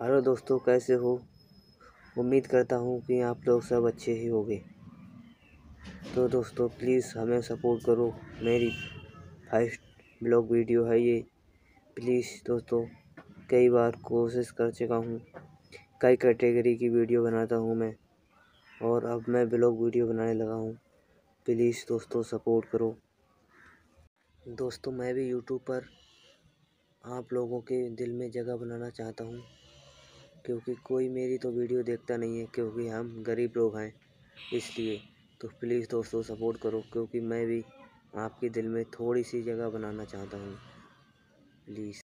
Hello दोस्तों, कैसे हो? उम्मीद करता हूँ कि आप लोग सब अच्छे ही होंगे। तो दोस्तों प्लीज़ हमें सपोर्ट करो। मेरी फ़र्स्ट ब्लॉग वीडियो है ये। प्लीज़ दोस्तों, कई बार कोशिश कर चुका हूँ। कई कैटेगरी की वीडियो बनाता हूँ मैं। और अब मैं ब्लॉग वीडियो बनाने लगा हूँ। प्लीज़ दोस्तों सपोर्ट करो। दोस्तों, मैं भी यूट्यूब पर आप लोगों के दिल में जगह बनाना चाहता हूँ। क्योंकि कोई मेरी तो वीडियो देखता नहीं है क्योंकि हम गरीब लोग हैं, इसलिए। तो प्लीज़ दोस्तों सपोर्ट करो, क्योंकि मैं भी आपके दिल में थोड़ी सी जगह बनाना चाहता हूँ। प्लीज़